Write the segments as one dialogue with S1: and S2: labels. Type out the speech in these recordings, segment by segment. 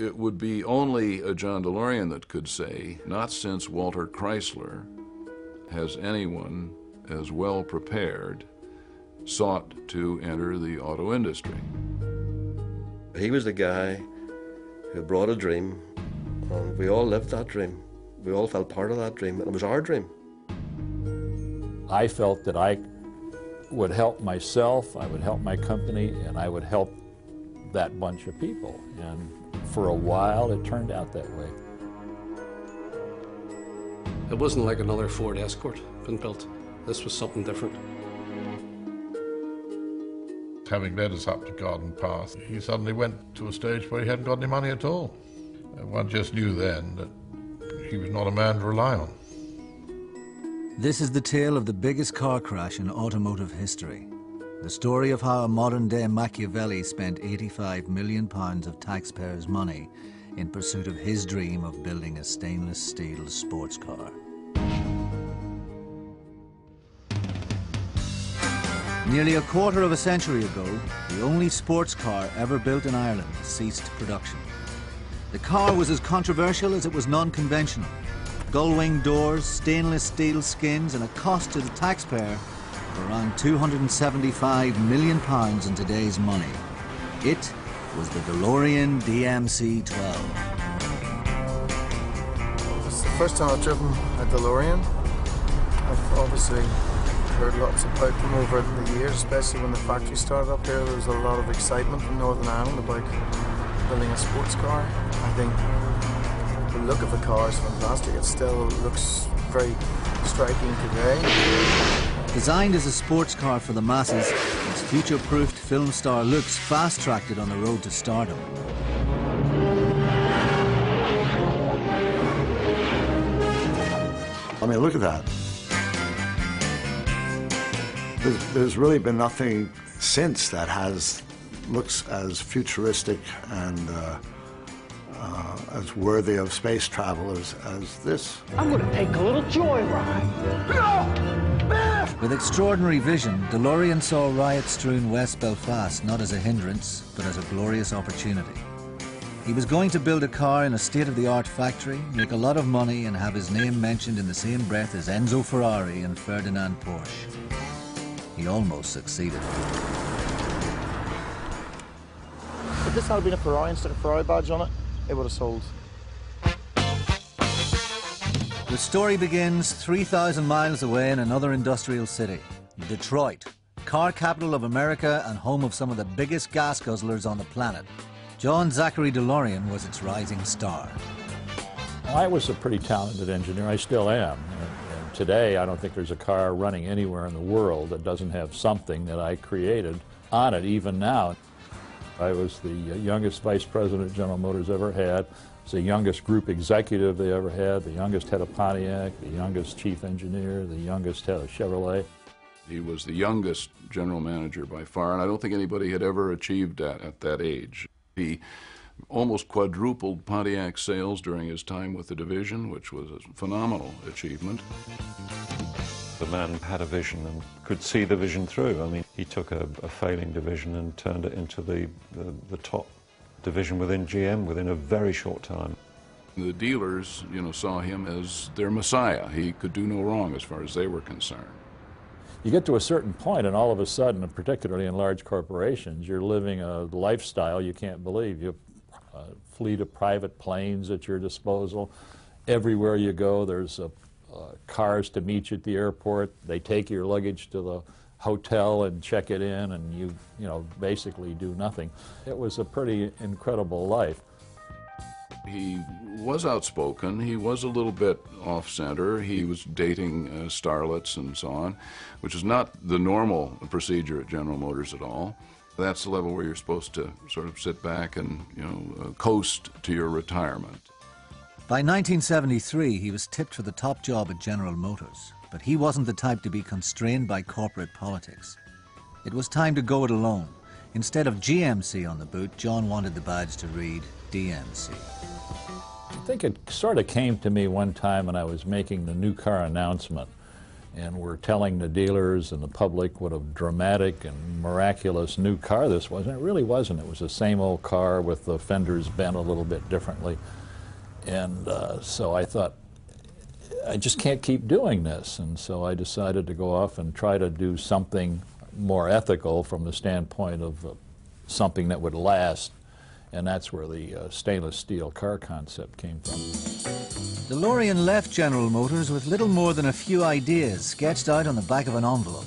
S1: It would be only a John DeLorean that could say, not since Walter Chrysler has anyone as well prepared sought to enter the auto industry.
S2: He was the guy who brought a dream, and we all lived that dream. We all felt part of that dream, and it was our dream.
S3: I felt that I would help myself, I would help my company, and I would help that bunch of people. And for a while, it turned out that way.
S4: It wasn't like another Ford Escort been built. This was something different.
S5: Having led us up the garden path, he suddenly went to a stage where he hadn't got any money at all. And one just knew then that he was not a man to rely on.
S6: This is the tale of the biggest car crash in automotive history. The story of how a modern-day Machiavelli spent 85 million pounds of taxpayers' money in pursuit of his dream of building a stainless steel sports car. Nearly a quarter of a century ago, the only sports car ever built in Ireland ceased production. The car was as controversial as it was non-conventional. Gull-wing doors, stainless steel skins and a cost to the taxpayer around 275 million pounds in today's money. It was the DeLorean DMC-12.
S7: It's the first time I've driven a DeLorean. I've obviously heard lots about them over the years, especially when the factory started up here. There was a lot of excitement in Northern Ireland about building a sports car. I think the look of the car is fantastic. It still looks very striking today.
S6: Designed as a sports car for the masses, its future-proofed film star looks fast-tracked it on the road to stardom.
S8: I mean, look at that. There's, there's really been nothing since that has looks as futuristic and uh, uh, as worthy of space travel as, as this.
S9: I'm gonna take a little joyride.
S6: With extraordinary vision, DeLorean saw riot-strewn West Belfast not as a hindrance, but as a glorious opportunity. He was going to build a car in a state-of-the-art factory, make a lot of money and have his name mentioned in the same breath as Enzo Ferrari and Ferdinand Porsche. He almost succeeded.
S10: If this had been a Ferrari instead of a Ferrari badge on it, it would have sold.
S6: The story begins 3,000 miles away in another industrial city, Detroit, car capital of America and home of some of the biggest gas guzzlers on the planet. John Zachary DeLorean was its rising star.
S3: I was a pretty talented engineer. I still am. And, and today, I don't think there's a car running anywhere in the world that doesn't have something that I created on it, even now. I was the youngest vice president General Motors ever had. It's the youngest group executive they ever had, the youngest head of Pontiac, the youngest chief engineer, the youngest head of Chevrolet.
S1: He was the youngest general manager by far, and I don't think anybody had ever achieved that at that age. He almost quadrupled Pontiac sales during his time with the division, which was a phenomenal achievement.
S11: The man had a vision and could see the vision through. I mean, he took a, a failing division and turned it into the, the, the top division within GM within a very short time.
S1: The dealers, you know, saw him as their messiah. He could do no wrong as far as they were concerned.
S3: You get to a certain point, and all of a sudden, particularly in large corporations, you're living a lifestyle you can't believe. You have a fleet of private planes at your disposal. Everywhere you go, there's a, uh, cars to meet you at the airport. They take your luggage to the hotel and check it in, and you, you know, basically do nothing. It was a pretty incredible life.
S1: He was outspoken. He was a little bit off center. He was dating uh, starlets and so on, which is not the normal procedure at General Motors at all. That's the level where you're supposed to sort of sit back and, you know, uh, coast to your retirement.
S6: By 1973, he was tipped for the top job at General Motors, but he wasn't the type to be constrained by corporate politics. It was time to go it alone. Instead of GMC on the boot, John wanted the badge to read DMC.
S3: I think it sort of came to me one time when I was making the new car announcement.
S12: and were telling the dealers and the public what a dramatic and miraculous new car this was. And it really wasn't. It was the same old car with the fenders bent a little bit differently. And uh, so I thought, I just can't keep doing this. And so I decided to go off and try to do something more ethical from the standpoint of uh, something that would last. And that's where the uh, stainless steel car concept came from.
S6: DeLorean left General Motors with little more than a few ideas sketched out on the back of an envelope.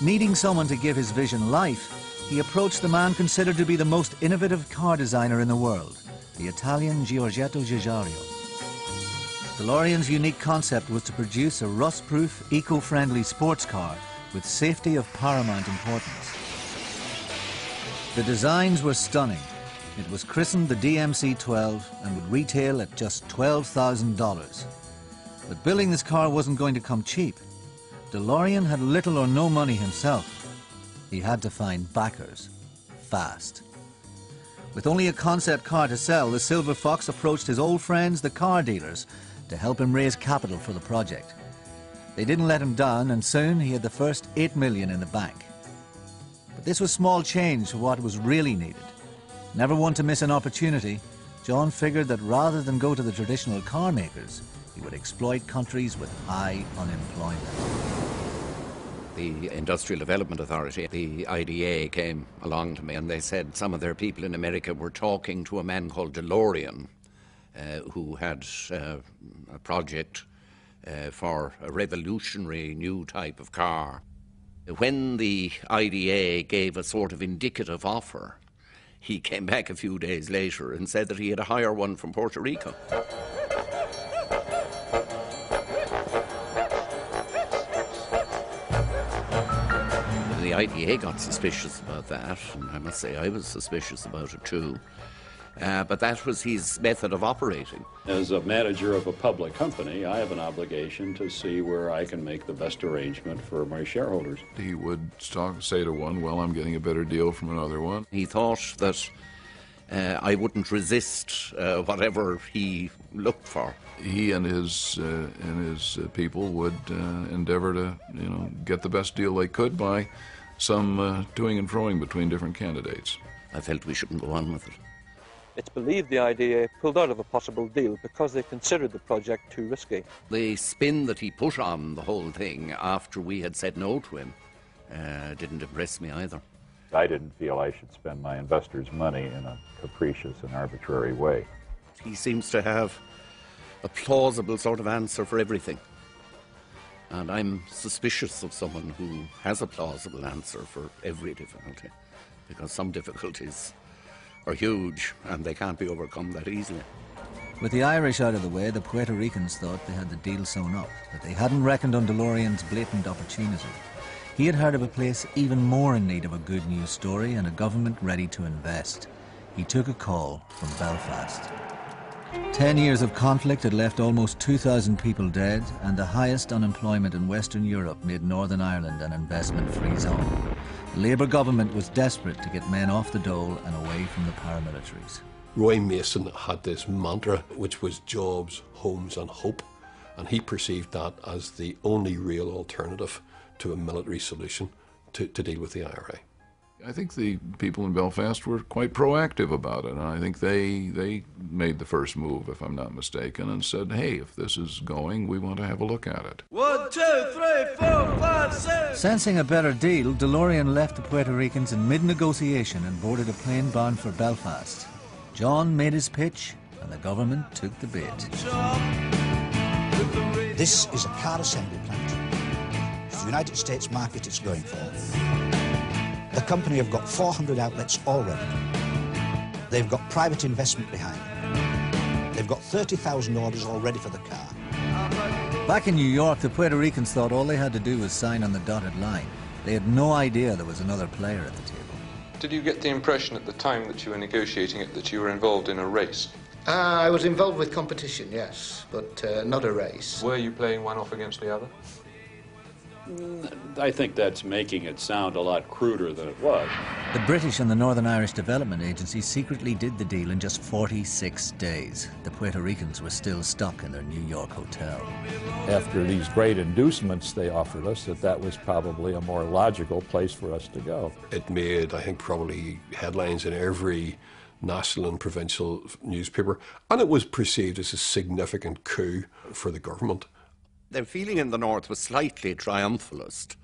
S6: Needing someone to give his vision life, he approached the man considered to be the most innovative car designer in the world, the Italian Giorgetto Giugiaro. DeLorean's unique concept was to produce a rust-proof, eco-friendly sports car with safety of paramount importance. The designs were stunning, it was christened the DMC-12 and would retail at just $12,000. But building this car wasn't going to come cheap. DeLorean had little or no money himself. He had to find backers, fast. With only a concept car to sell, the Silver Fox approached his old friends, the car dealers, to help him raise capital for the project. They didn't let him down, and soon he had the first 8 million in the bank. But this was small change for what was really needed. Never one to miss an opportunity, John figured that rather than go to the traditional car makers, he would exploit countries with high unemployment.
S13: The Industrial Development Authority, the IDA, came along to me and they said some of their people in America were talking to a man called DeLorean, who had uh, a project uh, for a revolutionary new type of car. When the IDA gave a sort of indicative offer, he came back a few days later and said that he had a higher one from Puerto Rico. The IDA got suspicious about that, and I must say I was suspicious about it too. Uh, but that was his method of operating.
S3: As a manager of a public company, I have an obligation to see where I can make the best arrangement for my shareholders.
S1: He would talk, say to one, Well, I'm getting a better deal from another one.
S13: He thought that uh, I wouldn't resist uh, whatever he looked for.
S1: He and his uh, and his uh, people would uh, endeavor to, you know, get the best deal they could by some uh, toing and froing between different candidates.
S13: I felt we shouldn't go on with it.
S14: It's believed the IDA pulled out of a possible deal because they considered the project too risky.
S13: The spin that he put on the whole thing after we had said no to him uh, didn't impress me either.
S3: I didn't feel I should spend my investors' money in a capricious and arbitrary way.
S13: He seems to have a plausible sort of answer for everything. And I'm suspicious of someone who has a plausible answer for every difficulty, because some difficulties are huge and they can't be overcome that easily.
S6: With the Irish out of the way, the Puerto Ricans thought they had the deal sewn up, but they hadn't reckoned on DeLorean's blatant opportunity. He had heard of a place even more in need of a good news story and a government ready to invest. He took a call from Belfast. Ten years of conflict had left almost 2,000 people dead, and the highest unemployment in Western Europe made Northern Ireland an investment-free zone. Labour government was desperate to get men off the dole and away from the paramilitaries.
S15: Roy Mason had this mantra, which was jobs, homes, and hope, and he perceived that as the only real alternative to a military solution to, to deal with the IRA.
S1: I think the people in Belfast were quite proactive about it, and I think they they made the first move, if I'm not mistaken, and said, "Hey, if this is going, we want to have a look at it."
S6: One, two, three, four, five, six. Sensing a better deal, DeLorean left the Puerto Ricans in mid-negotiation and boarded a plane bound for Belfast. John made his pitch, and the government took the bait.
S16: This is a car assembly plant. It's the United States market it's going for. The company have got 400 outlets already. They've got private investment behind them. They've got 30,000 orders already for the car.
S6: Back in New York, the Puerto Ricans thought all they had to do was sign on the dotted line. They had no idea there was another player at the table.
S17: Did you get the impression at the time that you were negotiating it that you were involved in a race?
S18: Uh, I was involved with competition, yes, but uh, not a race.
S17: Were you playing one off against the other?
S3: Mm, I think that's making it sound a lot cruder than it was.
S6: The British and the Northern Irish Development Agency secretly did the deal in just 46 days. The Puerto Ricans were still stuck in their New York hotel.
S12: After these great inducements they offered us, that that was probably a more logical place for us to go.
S15: It made, I think, probably headlines in every national and provincial newspaper, and it was perceived as a significant coup for the government.
S13: Their feeling in the north was slightly triumphalist,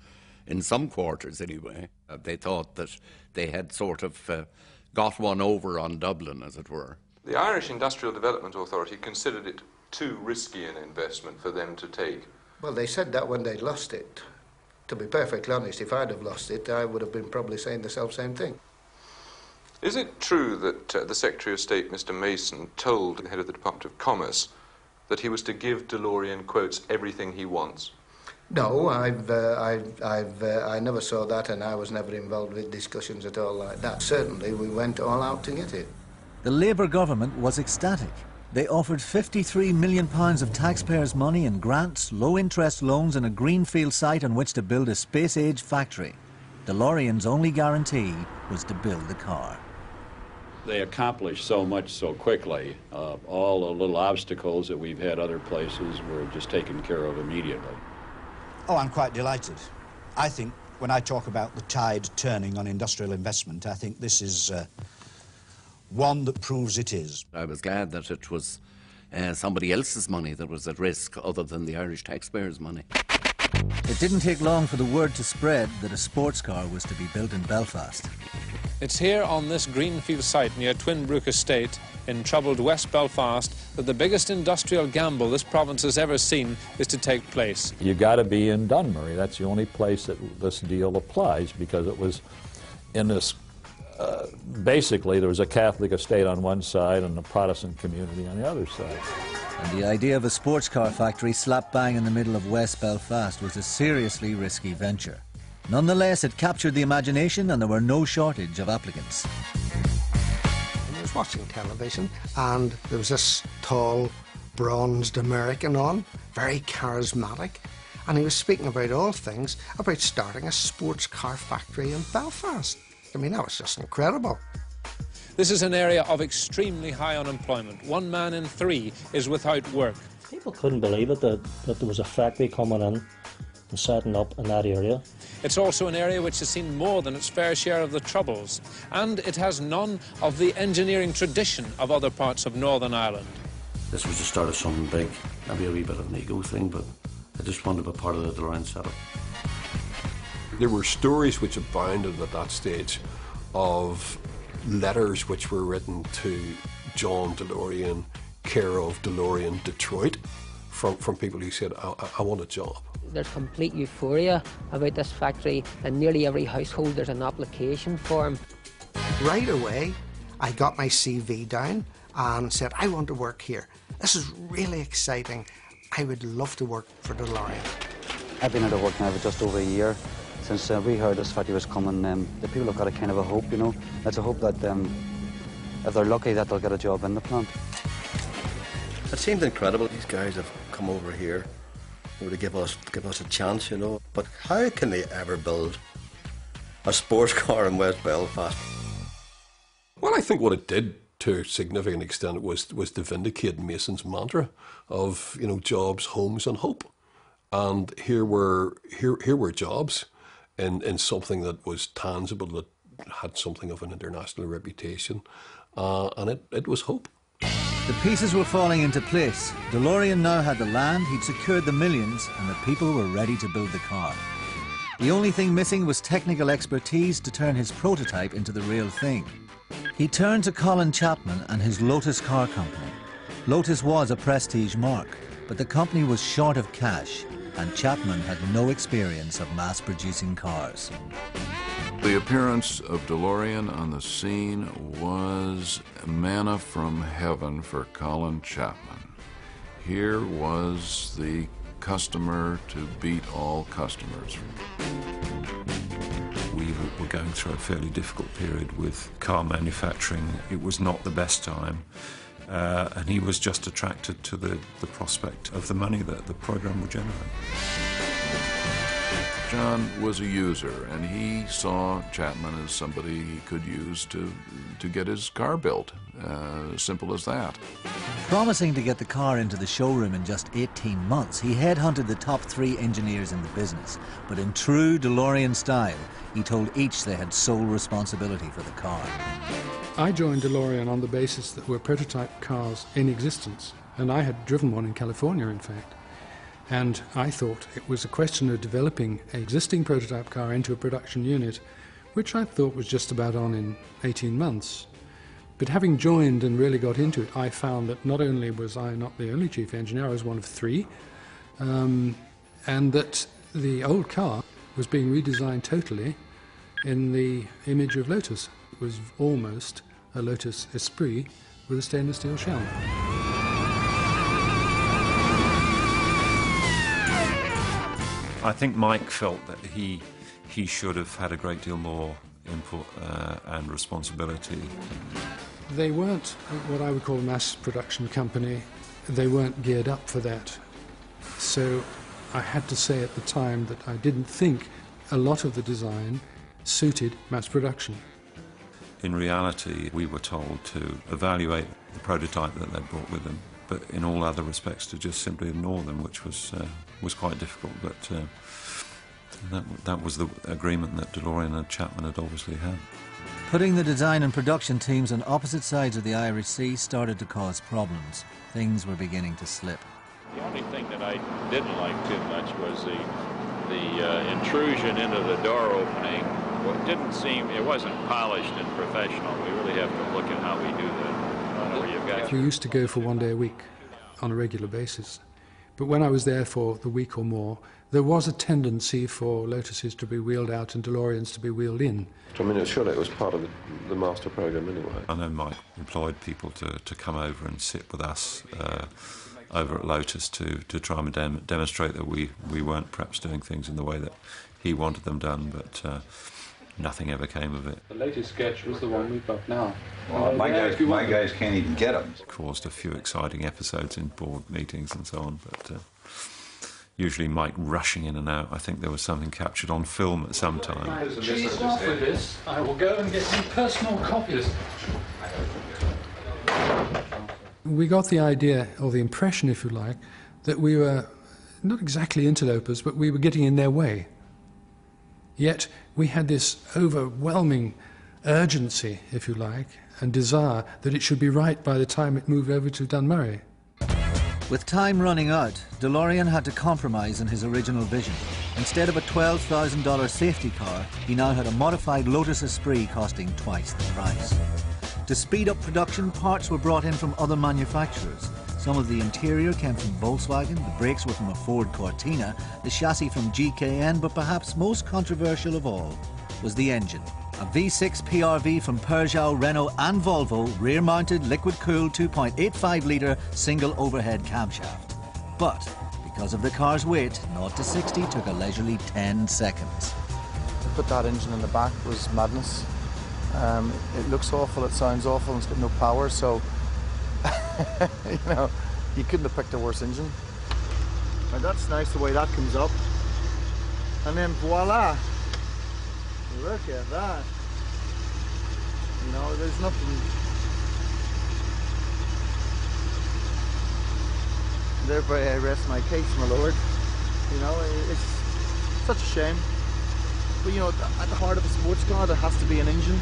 S13: in some quarters anyway. Uh, they thought that they had sort of uh, got one over on Dublin, as it were.
S17: The Irish Industrial Development Authority considered it too risky an investment for them to take.
S18: Well, they said that when they'd lost it. To be perfectly honest, if I'd have lost it, I would have been probably saying the self same thing.
S17: Is it true that uh, the Secretary of State, Mr. Mason, told the head of the Department of Commerce that he was to give DeLorean, quotes, everything he wants?
S18: No, I've, uh, I've, I've, uh, I never saw that, and I was never involved with discussions at all like that. Certainly, we went all out to get it.
S6: The Labour government was ecstatic. They offered £53 million of taxpayers' money in grants, low interest loans, and a greenfield site on which to build a space age factory. DeLorean's only guarantee was to build the car
S3: they accomplished so much so quickly. Uh, all the little obstacles that we've had other places were just taken care of immediately.
S16: Oh, I'm quite delighted. I think when I talk about the tide turning on industrial investment, I think this is uh, one that proves it is.
S13: I was glad that it was uh, somebody else's money that was at risk other than the Irish taxpayers' money.
S6: It didn't take long for the word to spread that a sports car was to be built in Belfast.
S19: It's here on this greenfield site near Twinbrook Estate in troubled West Belfast that the biggest industrial gamble this province has ever seen is to take place.
S12: You've got to be in Dunmurry. That's the only place that this deal applies because it was in this. Uh, basically, there was a Catholic estate on one side and a Protestant community on the other side.
S6: And the idea of a sports car factory slap bang in the middle of West Belfast was a seriously risky venture. Nonetheless, it captured the imagination and there were no shortage of applicants.
S18: I was watching television and there was this tall, bronzed American on, very charismatic, and he was speaking about all things about starting a sports car factory in Belfast. I mean, that was just incredible.
S19: This is an area of extremely high unemployment. One man in three is without work.
S20: People couldn't believe it that, that there was a factory coming in and setting up in that area.
S19: It's also an area which has seen more than its fair share of the troubles, and it has none of the engineering tradition of other parts of Northern Ireland.
S21: This was the start of something big, maybe a wee bit of an ego thing, but I just wanted to be part of the DeLorean setup.
S15: There were stories which abounded at that stage of letters which were written to John DeLorean, care of DeLorean Detroit, from, from people who said, I, I want a job.
S22: There's complete euphoria about this factory, and nearly every household there's an application form.
S18: Right away, I got my CV down and said, I want to work here. This is really exciting. I would love to work for DeLorean.
S23: I've been out of work now for just over a year. Since uh, we heard this factory was coming, um, the people have got a kind of a hope, you know. It's a hope that um, if they're lucky that they'll get a job in the plant.
S2: It seems incredible. These guys have come over here to give us give us a chance, you know. But how can they ever build a sports car in West Belfast?
S15: Well, I think what it did to a significant extent was was to vindicate Mason's mantra of you know jobs, homes, and hope. And here were here here were jobs in in something that was tangible that had something of an international reputation, uh, and it, it was hope.
S6: The pieces were falling into place. DeLorean now had the land, he'd secured the millions, and the people were ready to build the car. The only thing missing was technical expertise to turn his prototype into the real thing. He turned to Colin Chapman and his Lotus Car Company. Lotus was a prestige marque, but the company was short of cash, and Chapman had no experience of mass-producing cars.
S1: The appearance of DeLorean on the scene was manna from heaven for Colin Chapman. Here was the customer to beat all customers.
S11: We were going through a fairly difficult period with car manufacturing. It was not the best time. Uh, and he was just attracted to the, the prospect of the money that the program would generate.
S1: John was a user, and he saw Chapman as somebody he could use to, to get his car built. Uh, simple as that.
S6: Promising to get the car into the showroom in just 18 months, he headhunted the top three engineers in the business. But in true DeLorean style, he told each they had sole responsibility for the car.
S24: I joined DeLorean on the basis that were prototype cars in existence, and I had driven one in California, in fact. And I thought it was a question of developing an existing prototype car into a production unit, which I thought was just about on in 18 months. But having joined and really got into it, I found that not only was I not the only chief engineer, I was one of three, um, and that the old car was being redesigned totally in the image of Lotus. It was almost a Lotus Esprit with a stainless steel shell.
S11: I think Mike felt that he he should have had a great deal more input uh, and responsibility.
S24: They weren't what I would call a mass production company. They weren't geared up for that. So I had to say at the time that I didn't think a lot of the design suited mass production.
S11: In reality, we were told to evaluate the prototype that they'd brought with them, but in all other respects to just simply ignore them, which was uh, was quite difficult. But uh, that, that was the agreement that DeLorean and Chapman had obviously had.
S6: Putting the design and production teams on opposite sides of the Irish Sea started to cause problems. Things were beginning to slip.
S3: The only thing that I didn't like too much was the the uh, intrusion into the door opening. Well, it didn't seem it wasn't polished and professional. We really have to look at how we do that. I don't know where you've.
S24: We used to go for one day a week on a regular basis. But when I was there for the week or more, there was a tendency for Lotuses to be wheeled out and DeLoreans to be wheeled in.
S17: I mean, surely it was part of the, the master program anyway.
S11: I know Mike employed people to, to come over and sit with us uh, over at Lotus to, to try and dem- demonstrate that we, we weren't perhaps doing things in the way that he wanted them done, but uh, nothing ever came of it.
S25: The latest sketch was the one we've got now.
S26: Well, my guys, my guys can't even get them.
S11: Caused a few exciting episodes in board meetings and so on, but uh, usually Mike rushing in and out. I think there was something captured on film at some time.
S25: Cheese off with this. I will go and get some personal copies.
S24: We got the idea, or the impression, if you like, that we were not exactly interlopers, but we were getting in their way. Yet we had this overwhelming urgency, if you like, and desire that it should be right by the time it moved over to Dunmurry.
S6: With time running out, DeLorean had to compromise on his original vision. Instead of a $12,000 safety car, he now had a modified Lotus Esprit costing twice the price. To speed up production, parts were brought in from other manufacturers. Some of the interior came from Volkswagen, the brakes were from a Ford Cortina, the chassis from GKN, but perhaps most controversial of all was the engine. A V6 PRV from Peugeot, Renault and Volvo, rear-mounted, liquid-cooled 2.85 litre single overhead camshaft. But because of the car's weight, 0 to 60 took a leisurely 10 seconds.
S7: To put that engine in the back was madness. Um, it looks awful, it sounds awful, and it's got no power, so you know, you couldn't have picked a worse engine. And that's nice the way that comes up. And then voila! Look at that. You know, there's nothing. Thereby I rest my case, my lord. You know, it's such a shame. But you know, at the heart of a sports car, there has to be an engine.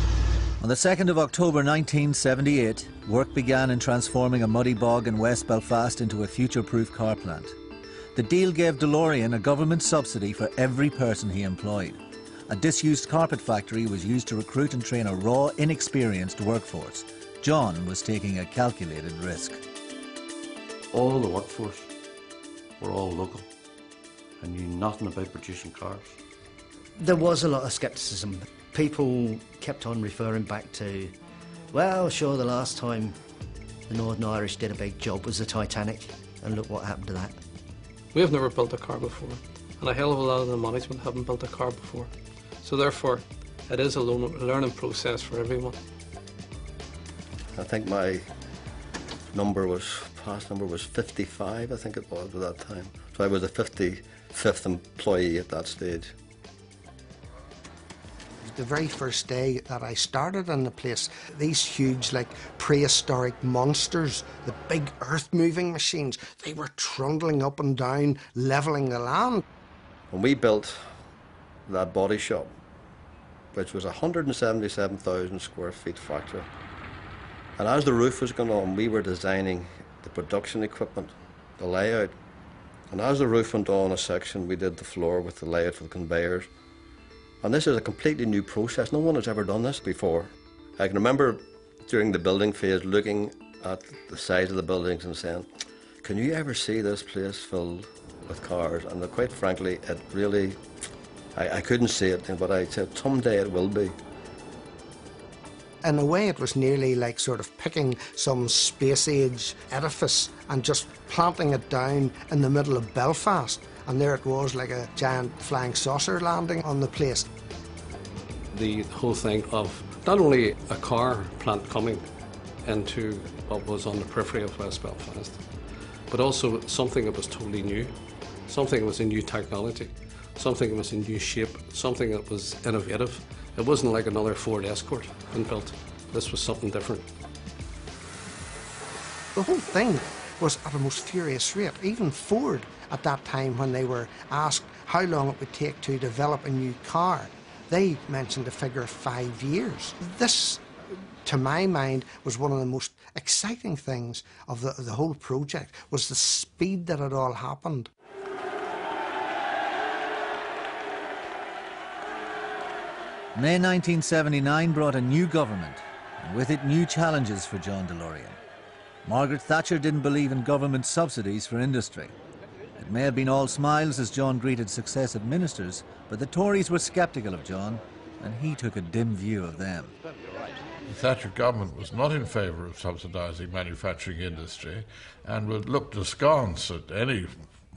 S6: On the 2nd of October 1978, work began in transforming a muddy bog in West Belfast into a future-proof car plant. The deal gave DeLorean a government subsidy for every person he employed. A disused carpet factory was used to recruit and train a raw, inexperienced workforce. John was taking a calculated risk.
S21: All the workforce were all local and knew nothing about producing cars.
S27: There was a lot of scepticism. People kept on referring back to, well, sure, the last time the Northern Irish did a big job was the Titanic, and look what happened to that.
S25: We have never built a car before, and a hell of a lot of the management haven't built a car before. So therefore, it is a learning process for everyone.
S2: I think my number was, past number was 55, I think it was at that time. So I was the 55th employee at that stage.
S18: The very first day that I started in the place, these huge, like prehistoric monsters, the big earth moving machines, they were trundling up and down, levelling the land.
S2: When we built that body shop, which was a 177,000 square feet factory, and as the roof was going on, we were designing the production equipment, the layout. And as the roof went on a section, we did the floor with the layout for the conveyors. And this is a completely new process. No one has ever done this before. I can remember during the building phase looking at the size of the buildings and saying, can you ever see this place filled with cars? And quite frankly, it really, I, I couldn't see it, but I said, someday it will be.
S18: In a way, it was nearly like sort of picking some space age edifice and just planting it down in the middle of Belfast. And there it was, like a giant flying saucer landing on the place.
S4: The whole thing of not only a car plant coming into what was on the periphery of West Belfast, but also something that was totally new, something that was a new technology, something that was in new shape, something that was innovative. It wasn't like another Ford Escort been built. This was something different.
S18: The whole thing was at a most furious rate. Even Ford, at that time, when they were asked how long it would take to develop a new car, they mentioned a figure of five years. This, to my mind, was one of the most exciting things of the, the whole project, was the speed that it all happened.
S6: May 1979 brought a new government, and with it new challenges for John DeLorean. Margaret Thatcher didn't believe in government subsidies for industry. It may have been all smiles as John greeted successive ministers, but the Tories were sceptical of John, and he took a dim view of them.
S5: The Thatcher government was not in favour of subsidising manufacturing industry and would look askance at any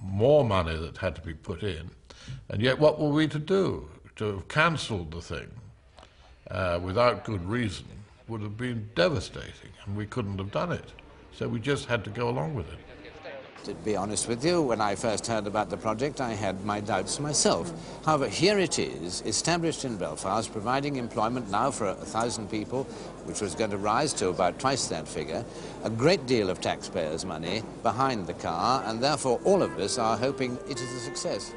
S5: more money that had to be put in. And yet, what were we to do? To have cancelled the thing uh, without good reason would have been devastating, and we couldn't have done it. So we just had to go along with it.
S28: To be honest with you, when I first heard about the project, I had my doubts myself. However, here it is, established in Belfast, providing employment now for a thousand people, which was going to rise to about twice that figure, a great deal of taxpayers' money behind the car, and therefore all of us are hoping it is a success.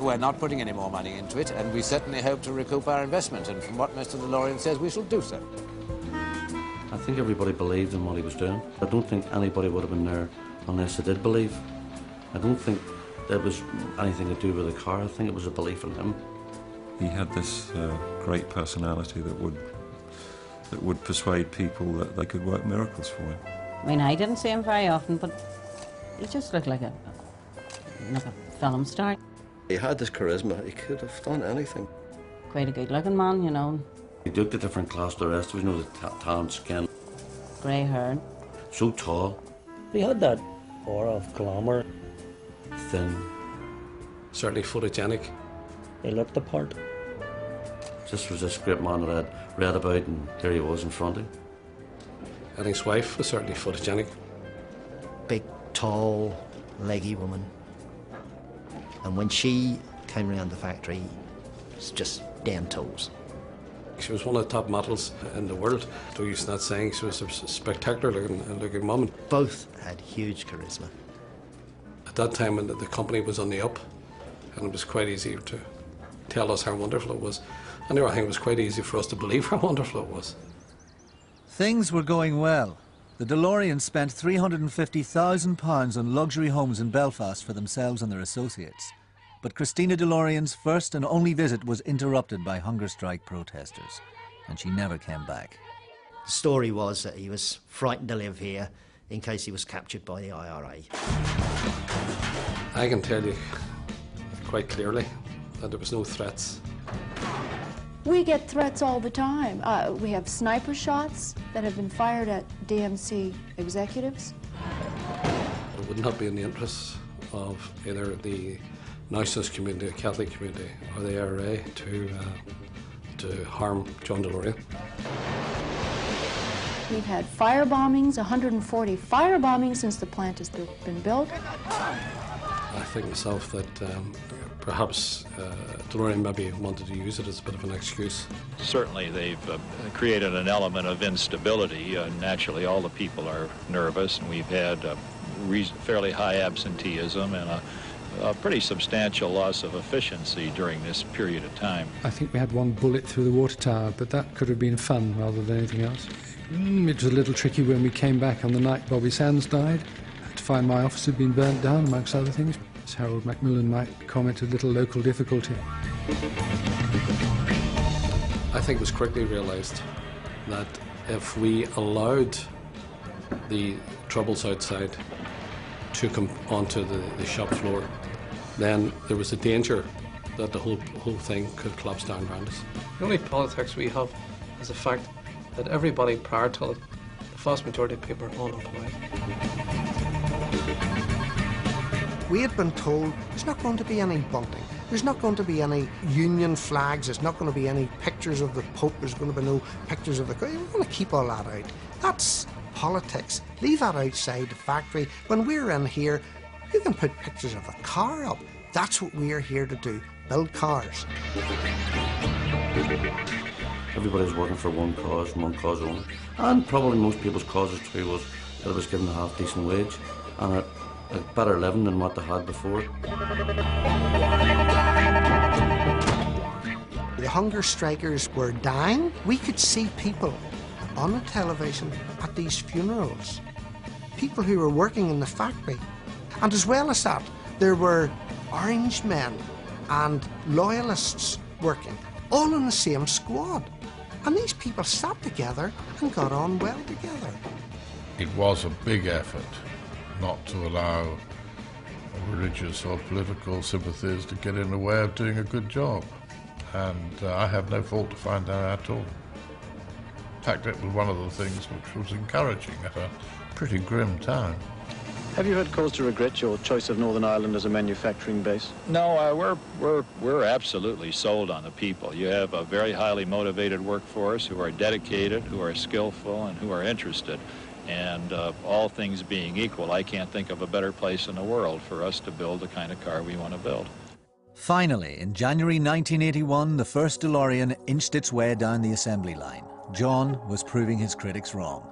S28: We're not putting any more money into it, and we certainly hope to recoup our investment, and from what Mr. DeLorean says, we shall do so.
S21: I think everybody believed in what he was doing. I don't think anybody would have been there unless they did believe. I don't think there was anything to do with the car. I think it was a belief in him.
S11: He had this uh, great personality that would that would persuade people that they could work miracles for him.
S29: I mean, I didn't see him very often, but he just looked like a like a film star.
S2: He had this charisma. He could have done anything.
S29: Quite a good-looking man, you know.
S21: He looked a different class to the rest of us, you know, the ta- tan skin,
S29: Grey hair.
S21: so tall,
S20: He had that aura of glamour.
S21: thin.
S4: Certainly photogenic.
S20: He looked the part.
S21: Just was this great man that I'd read about, and there he was in front of him.
S4: And his wife was certainly photogenic.
S30: Big, tall, leggy woman. And when she came round the factory, it's just damn tools.
S4: She was one of the top models in the world. To use that saying, she was a spectacular looking, looking woman.
S30: Both had huge charisma.
S4: At that time, when the the company was on the up, and it was quite easy to tell us how wonderful it was. And I think it was quite easy for us to believe how wonderful it was.
S6: Things were going well. The DeLorean spent £350,000 on luxury homes in Belfast for themselves and their associates. But Christina DeLorean's first and only visit was interrupted by hunger strike protesters, and she never came back.
S30: The story was that he was frightened to live here in case he was captured by the IRA.
S4: I can tell you quite clearly that there was no threats.
S31: We get threats all the time. Uh, we have sniper shots that have been fired at DMC executives.
S4: It would not be in the interests of either the nationalist community, the Catholic community, or the IRA to uh, to harm John DeLorean.
S31: We've had fire bombings, 140 fire bombings since the plant has been built.
S4: I think myself that um,
S25: perhaps uh, DeLorean maybe wanted to use it as a bit of an excuse.
S3: Certainly, they've uh, created an element of instability. Uh, naturally, all the people are nervous, and we've had uh, fairly high absenteeism and a, a, pretty substantial loss of efficiency during this period of time.
S24: I think we had one bullet through the water tower, but that could have been fun rather than anything else. Mm, it was a little tricky when we came back on the night Bobby Sands died. To find my office had been burnt down, amongst other things. As Harold Macmillan might comment, a little local difficulty.
S25: I think it was quickly realised that if we allowed the troubles outside to come onto the, the shop floor, then there was a danger that the whole whole thing could collapse down around us.
S32: The only politics we have is the fact that everybody prior to it, the vast majority of people are unemployed.
S18: We had been told there's not going to be any bunting, there's not going to be any union flags, there's not going to be any pictures of the Pope, there's going to be no pictures of the. We're going to keep all that out. That's politics. Leave that outside the factory. When we're in here, you can put pictures of a car up. That's what we're here to do build cars.
S21: Everybody's working for one cause, and one cause only. And probably most people's causes too was that it was given a half decent wage and a, a better living than what they had before.
S18: The hunger strikers were dying. We could see people on the television at these funerals. People who were working in the factory. And as well as that, there were orange men and loyalists working, all in the same squad. And these people sat together and got on well together.
S5: It was a big effort not to allow religious or political sympathies to get in the way of doing a good job. And uh, I have no fault to find that at all. In fact, it was one of the things which was encouraging at a pretty grim time.
S32: Have you had cause to regret your choice of Northern Ireland as a manufacturing base?
S3: No, uh, we're, we're, we're absolutely sold on the people. You have a very highly motivated workforce who are dedicated, who are skillful, and who are interested. And uh, all things being equal, I can't think of a better place in the world for us to build the kind of car we want to build.
S6: Finally, in January 1981, the first DeLorean inched its way down the assembly line. John was proving his critics wrong.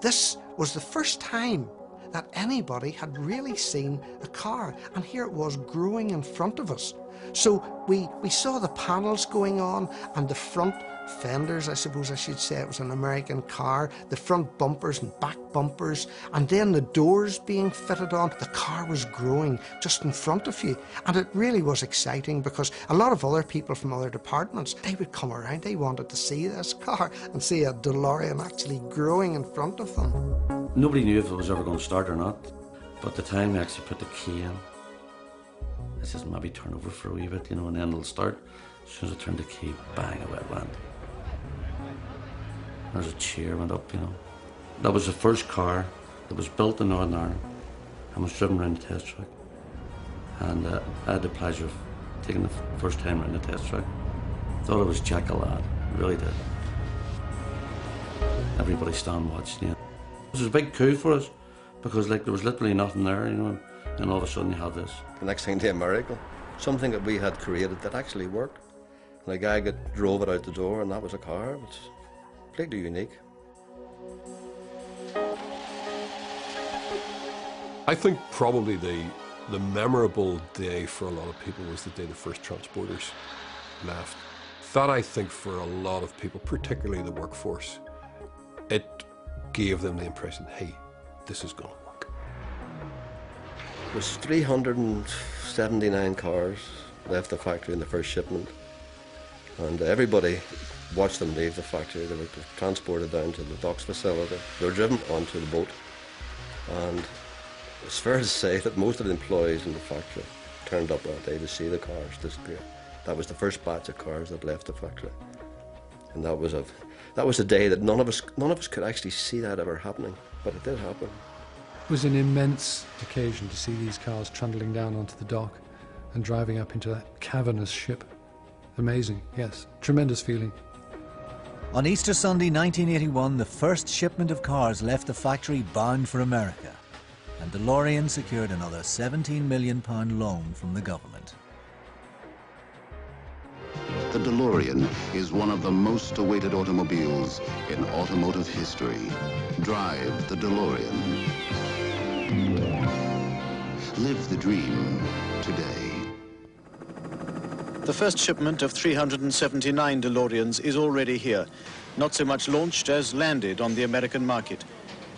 S18: This was the first time that anybody had really seen a car. And here it was growing in front of us. So we, we saw the panels going on and the front fenders, I suppose I should say. It was an American car, the front bumpers and back bumpers, and then the doors being fitted on. The car was growing just in front of you. And it really was exciting because a lot of other people from other departments, they would come around. They wanted to see this car and see a DeLorean actually growing in front of them.
S21: Nobody knew if it was ever going to start or not. But the time we actually put the key in, it says maybe turn over for a wee bit, you know, and then it'll start. As soon as I turned the key, bang, away it went. There's a cheer went up, you know. That was the first car that was built in Northern Ireland and was driven around the test track. And uh, I had the pleasure of taking the first time around the test track. Thought it was Jack a lad, really did. Everybody stand watching you. It was a big coup for us because like there was literally nothing there, you know, and all of a sudden you have this.
S2: The next thing, a miracle. Something that we had created that actually worked. And a guy got drove it out the door, and that was a car. Completely unique.
S15: I think probably the the memorable day for a lot of people was the day the first transporters left. That I think for a lot of people, particularly the workforce, it gave them the impression, hey, this is going to work.
S2: Was 379 cars left the factory in the first shipment, and everybody watched them leave the factory. They were transported down to the docks facility. They were driven onto the boat, and it's fair to say that most of the employees in the factory turned up that day to see the cars disappear. That was the first batch of cars that left the factory, and that was a that was a day that none of us none of us could actually see that ever happening, but it did happen.
S24: It was an immense occasion to see these cars trundling down onto the dock and driving up into that cavernous ship. Amazing, yes, tremendous feeling.
S6: On Easter Sunday 1981, the first shipment of cars left the factory bound for America, and DeLorean secured another £17 million loan from the government.
S33: The DeLorean is one of the most awaited automobiles in automotive history. Drive the DeLorean. Live the dream today.
S34: The first shipment of 379 DeLoreans is already here, not so much launched as landed on the American market.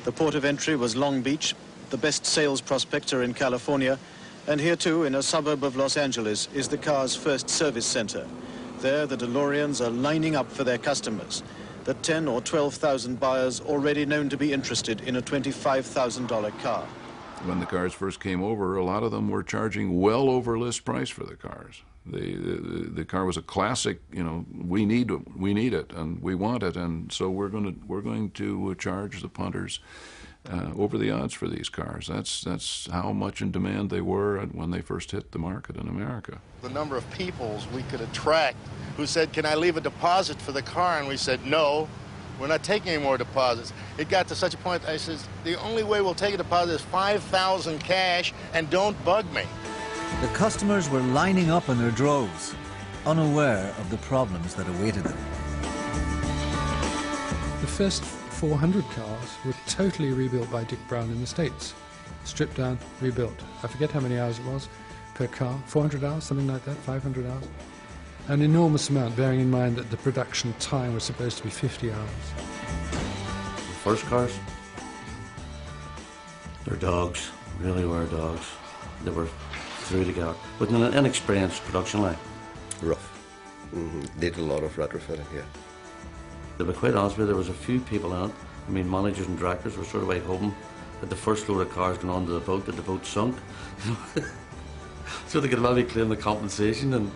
S34: The port of entry was Long Beach, the best sales prospects are in California, and here too, in a suburb of Los Angeles, is the car's first service center. There, the DeLoreans are lining up for their customers. The 10 or 12,000 buyers already known to be interested in a $25,000 car.
S1: When the cars first came over, a lot of them were charging well over list price for the cars. The, the, car was a classic. You know, we need we need it and we want it, and so we're going to we're going to charge the punters uh, over the odds for these cars. That's that's how much in demand they were when they first hit the market in America.
S35: The number of peoples we could attract who said, "Can I leave a deposit for the car?" and we said, "No." We're not taking any more deposits. It got to such a point that I says, the only way we'll take a deposit is 5,000 cash and don't bug me.
S6: The customers were lining up in their droves, unaware of the problems that awaited them.
S24: The first 400 cars were totally rebuilt by Dick Brown in the States. Stripped down, rebuilt. I forget how many hours it was per car, 400 hours, something like that, 500 hours. An enormous amount, bearing in mind that the production time was supposed to be 50 hours.
S21: The first cars, they're dogs, really were dogs. They were through to go with an inexperienced production line.
S2: Rough. Mm-hmm. Did a lot of retrofitting, yeah.
S21: To be quite honest with you, there was a few people in it. I mean, managers and directors were sort of like home that the first load of cars going onto the boat, that the boat sunk. so they could maybe claim the compensation and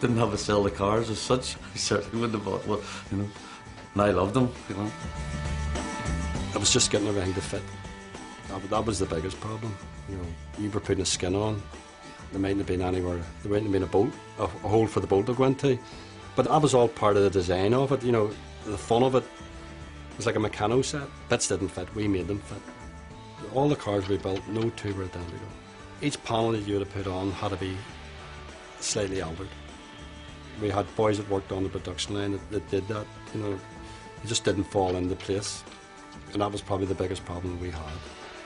S21: didn't have to sell the cars as such. I certainly wouldn't have bought well, you know. And I loved them, you know.
S25: I was just getting everything to fit. That, that was the biggest problem. You know, you were putting a skin on. There mightn't have been anywhere. There mightn't have been a boat, a, hole for the boat to go into. But that was all part of the design of it. You know, the fun of it. Was like a Meccano set. Bits didn't fit. We made them fit. All the cars we built, no two were identical. Each panel that you had to put on had to be slightly altered we had boys that worked on the production line that, that did that. You know, it just didn't fall into place, and that was probably the biggest problem we had.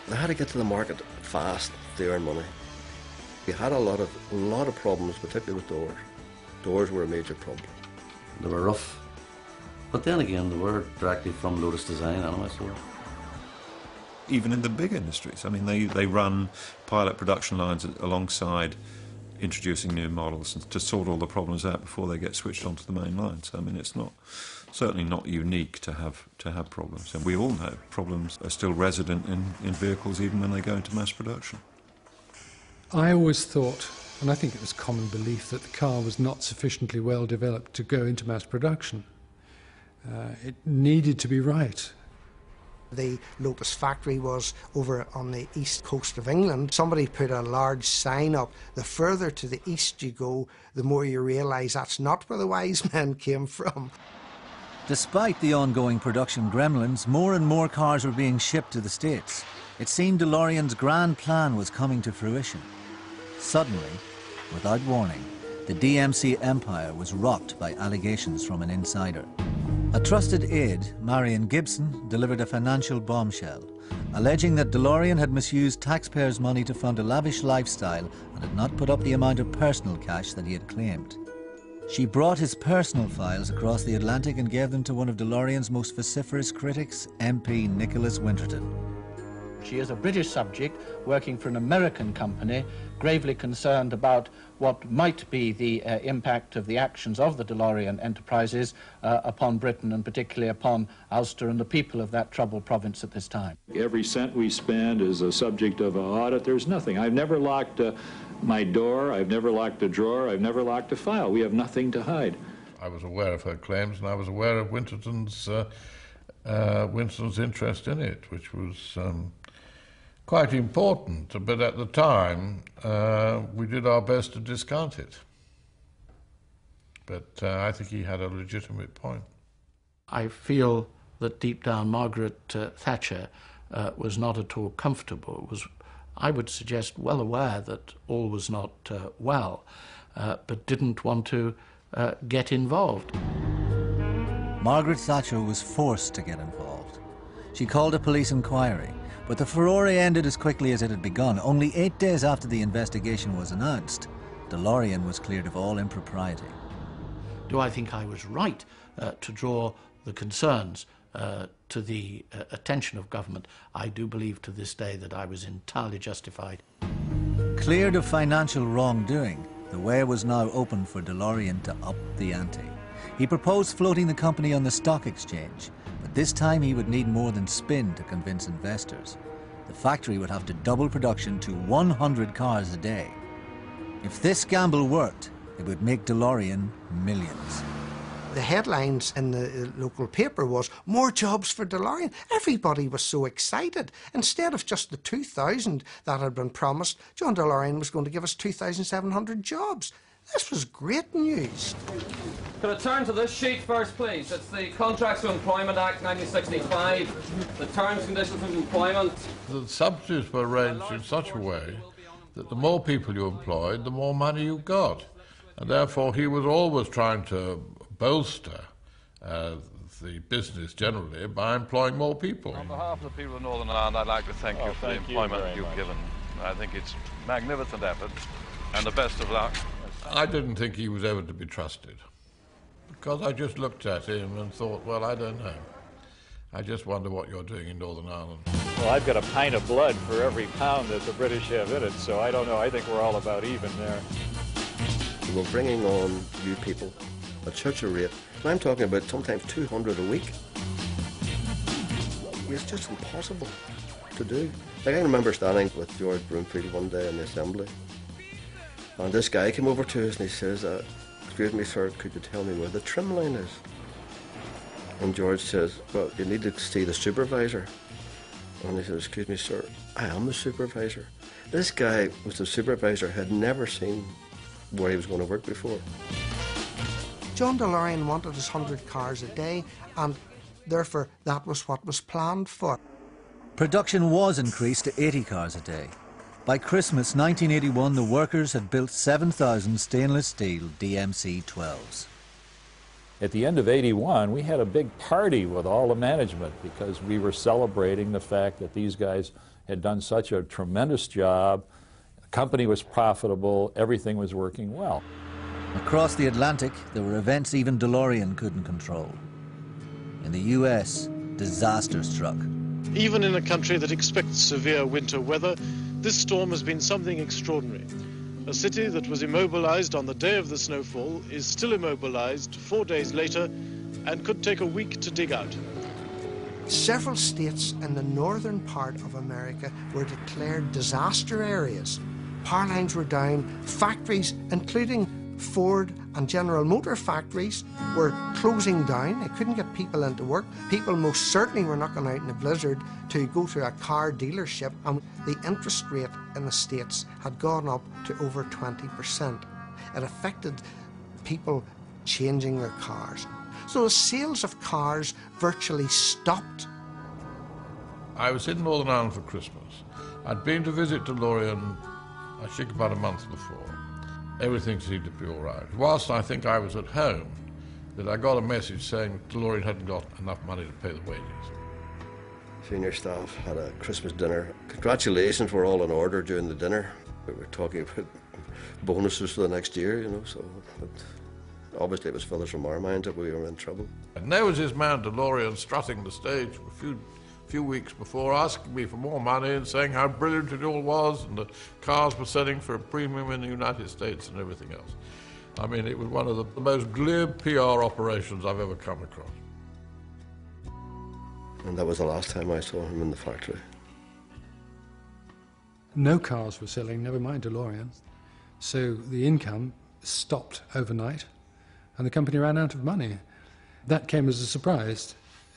S2: They had to get to the market fast to earn money. We had a lot of a lot of problems, particularly with doors. Doors were a major problem.
S21: They were rough, but then again, they were directly from Lotus Design anyway. So
S11: even in the big industries, I mean, they they run pilot production lines alongside introducing new models and to sort all the problems out before they get switched onto the main line. So I mean, it's not certainly not unique to have to have problems, and we all know problems are still resident in, in vehicles even when they go into mass production.
S24: I always thought, and I think it was common belief, that the car was not sufficiently well developed to go into mass production. Uh, it needed to be right.
S18: The Lotus factory was over on the east coast of England. Somebody put a large sign up the further to the east you go, the more you realise that's not where the wise men came from.
S6: Despite the ongoing production gremlins, more and more cars were being shipped to the States. It seemed DeLorean's grand plan was coming to fruition. Suddenly, without warning, the DMC empire was rocked by allegations from an insider. A trusted aide, Marion Gibson, delivered a financial bombshell, alleging that DeLorean had misused taxpayers' money to fund a lavish lifestyle and had not put up the amount of personal cash that he had claimed. She brought his personal files across the Atlantic and gave them to one of DeLorean's most vociferous critics, MP Nicholas Winterton.
S36: She is a British subject working for an American company, gravely concerned about what might be the uh, impact of the actions of the DeLorean enterprises uh, upon Britain and particularly upon Ulster and the people of that troubled province at this time.
S3: Every cent we spend is a subject of an audit. There's nothing. I've never locked uh, my door. I've never locked a drawer. I've never locked a file. We have nothing to hide.
S5: I was aware of her claims and I was aware of Winterton's, uh, uh, Winston's interest in it, which was um, quite important, but at the time uh, we did our best to discount it. But uh, I think he had a legitimate point.
S32: I feel that deep down Margaret uh, Thatcher uh, was not at all comfortable, was, I would suggest, well aware that all was not uh, well, uh, but didn't want to uh, get involved.
S6: Margaret Thatcher was forced to get involved. She called a police inquiry, but the furore ended as quickly as it had begun. Only eight days after the investigation was announced, DeLorean was cleared of all impropriety.
S32: Do I think I was right uh, to draw the concerns uh, to the uh, attention of government? I do believe to this day that I was entirely justified.
S6: Cleared of financial wrongdoing, the way was now open for DeLorean to up the ante. He proposed floating the company on the stock exchange, but this time he would need more than spin to convince investors. The factory would have to double production to 100 cars a day. If this gamble worked, it would make DeLorean millions.
S18: The headlines in the uh, local paper was more jobs for DeLorean. Everybody was so excited. Instead of just the 2,000 that had been promised, John DeLorean was going to give us 2,700 jobs. This was great news.
S37: Could I turn to this sheet first, please? It's the Contracts of Employment Act 1965, the Terms and Conditions of Employment.
S5: The subsidies were arranged in such a way that the more people you employed, the more money you got. And therefore, he was always trying to bolster uh, the business generally by employing more people.
S38: On behalf of the people of Northern Ireland, I'd like to thank
S37: Oh,
S38: you for the
S37: thank you
S38: employment
S37: very
S38: you've
S37: much.
S38: given. I think it's magnificent effort, and the best of luck.
S5: I didn't think he was ever to be trusted because I just looked at him and thought, well, I don't know. I just wonder what you're doing in Northern Ireland.
S39: Well, I've got a pint of blood for every pound that the British have in it, so I don't know. I think we're all about even there.
S2: We're bringing on new people at such a rate. And I'm talking about sometimes 200 a week. It's just impossible to do. Like I remember standing with George Broomfield one day in the assembly, and this guy came over to us and he says, uh, "Excuse me, sir, could you tell me where the trim line is?" And George says, "Well, you need to see the supervisor." And he says, "Excuse me, sir, I am the supervisor." This guy was the supervisor, had never seen where he was going to work before.
S18: John DeLorean wanted his 100 cars a day, and therefore that was what was planned for.
S6: Production was increased to 80 cars a day. By Christmas 1981, the workers had built 7,000 stainless steel DMC 12s.
S39: At the end of 81, we had a big party with all the management because we were celebrating the fact that these guys had done such a tremendous job. The company was profitable, everything was working well.
S6: Across the Atlantic, there were events even DeLorean couldn't control. In the US, disaster struck.
S40: Even in a country that expects severe winter weather, this storm has been something extraordinary. A city that was immobilized on the day of the snowfall is still immobilized four days later and could take a week to dig out.
S18: Several states in the northern part of America were declared disaster areas. Power lines were down, factories, including Ford and General Motor factories, were closing down. They couldn't get people into work. People most certainly were not going out in a blizzard to go to a car dealership, and the interest rate in the States had gone up to over 20%. It affected people changing their cars. So the sales of cars virtually stopped.
S5: I was in Northern Ireland for Christmas. I'd been to visit DeLorean, I think, about a month before. Everything seemed to be all right. Whilst I think I was at home, that I got a message saying DeLorean hadn't got enough money to pay the wages.
S2: Senior staff had a Christmas dinner. Congratulations were all in order during the dinner. We were talking about bonuses for the next year, you know, so obviously it was further from our minds that we were in trouble.
S5: And there was this man DeLorean strutting the stage with a few few weeks before, asking me for more money and saying how brilliant it all was, and the cars were selling for a premium in the United States and everything else. I mean, it was one of the, the most glib PR operations I've ever come across.
S2: And that was the last time I saw him in the factory.
S24: No cars were selling, never mind DeLorean. So the income stopped overnight and the company ran out of money. That came as a surprise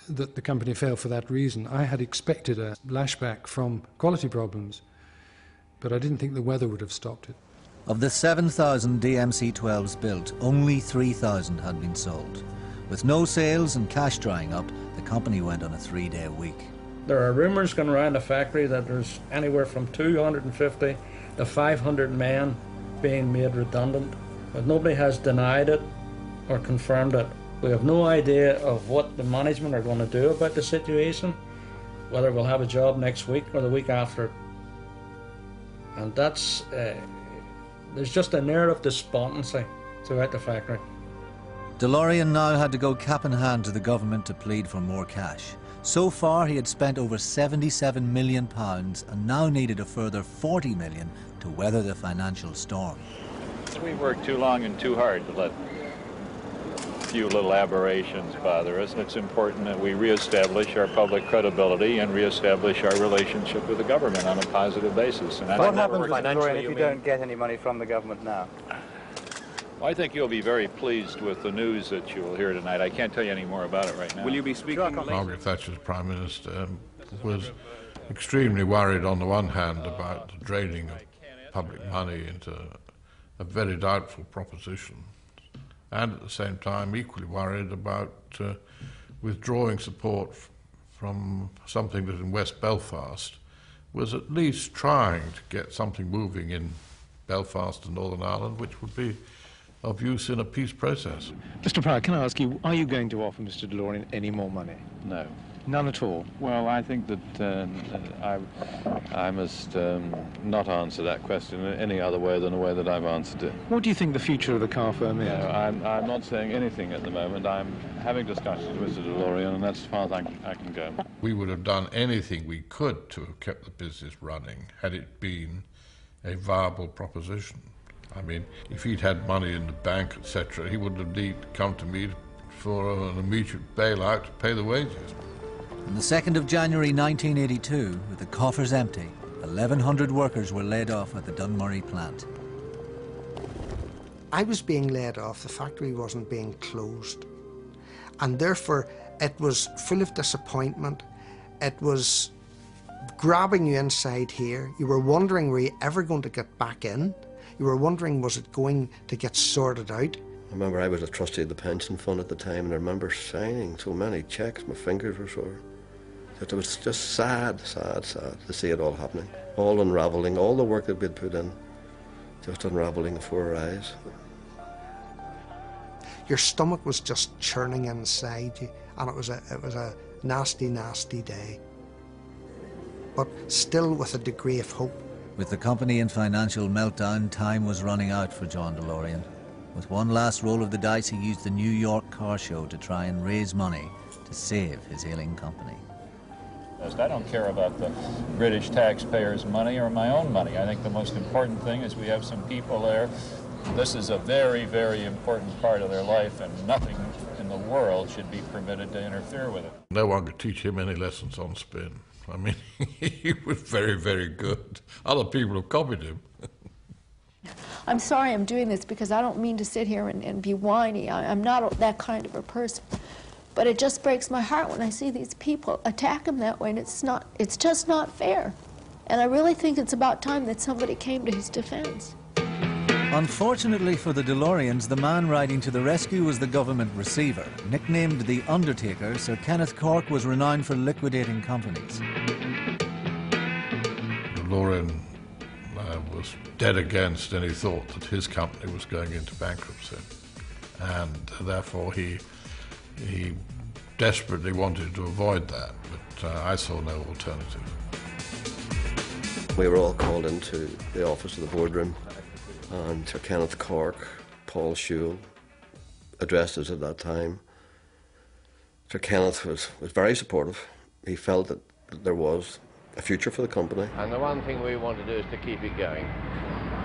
S24: that the company failed for that reason. I had expected a lashback from quality problems, but I didn't think the weather would have stopped it.
S6: Of the 7,000 DMC 12s built, only 3,000 had been sold. With no sales and cash drying up, the company went on a three day week.
S36: There are rumours going around the factory that there's anywhere from 250 to 500 men being made redundant, but nobody has denied it.
S41: or confirmed it. We have no idea of what the management are going to do about the situation, whether we'll have a job next week or the week after. And that's, uh, there's just an air of despondency throughout the factory.
S6: DeLorean now had to go cap in hand to the government to plead for more cash. So far, he had spent over 77 million pounds and now needed a further 40 million to weather the financial storm.
S3: We worked too long and too hard to let a few little aberrations bother us. It's important that we reestablish our public credibility and reestablish our relationship with the government on a positive basis.
S42: And what happens, Lorraine, if you, you don't get any money from the government now?
S3: Well, I think you'll be very pleased with the news that you will hear tonight. I can't tell you any more about it right now.
S42: Will you be speaking
S5: Margaret Thatcher's Prime Minister um, was extremely worried on the one hand about the draining of public money into a very doubtful proposition, and at the same time equally worried about uh, withdrawing support f- from something that in West Belfast was at least trying to get something moving in Belfast and Northern Ireland, which would be of use in a peace process.
S43: Mr. Prior, can I ask you, are you going to offer Mr. DeLorean any more money?
S38: No.
S43: None at all?
S38: Well, I think that uh, I, I must um, not answer that question in any other way than the way that I've answered it.
S43: What do you think the future of the car firm is?
S38: No, I'm, I'm not saying anything at the moment. I'm having discussions with Mr. DeLorean, and that's as far as I can, I can go.
S5: We would have done anything we could to have kept the business running had it been a viable proposition. I mean, if he'd had money in the bank, etc., he wouldn't have need come to me for an immediate bailout to pay the wages.
S6: On the 2nd of January 1982, with the coffers empty, 1,100 workers were laid off at the Dunmurry plant.
S18: I was being laid off, the factory wasn't being closed. And therefore, it was full of disappointment. It was grabbing you inside here. You were wondering, were you ever going to get back in? You were wondering, was it going to get sorted out?
S2: I remember I was a trustee of the pension fund at the time, and I remember signing so many checks, my fingers were sore. That it was just sad, sad, sad to see it all happening. All unravelling, all the work that we'd put in, just unravelling before our eyes.
S18: Your stomach was just churning inside you, and it was a, it was a nasty, nasty day. But still with a degree of hope.
S6: With the company in financial meltdown, time was running out for John DeLorean. With one last roll of the dice, he used the New York car show to try and raise money to save his ailing company.
S3: I don't care about the British taxpayers' money or my own money. I think the most important thing is we have some people there. This is a very, very important part of their life, and nothing in the world should be permitted to interfere with it.
S5: No one could teach him any lessons on spin. I mean, he was very, very good. Other people have copied him.
S31: I'm sorry I'm doing this because I don't mean to sit here and, and be whiny. I, am not that kind of a person. But it just breaks my heart when I see these people attack him that way, and it's not, it's just not fair. And I really think it's about time that somebody came to his defense.
S6: Unfortunately for the DeLoreans, the man riding to the rescue was the government receiver. Nicknamed the Undertaker, Sir Kenneth Cork was renowned for liquidating companies.
S5: DeLorean uh, was dead against any thought that his company was going into bankruptcy, and therefore he he desperately wanted to avoid that. But uh, I saw no alternative.
S2: We were all called into the office of the boardroom, and Sir Kenneth Cork, Paul Shewell, addressed us at that time. Sir Kenneth was, was very supportive. He felt that there was a future for the company.
S44: And the one thing we want to do is to keep it going.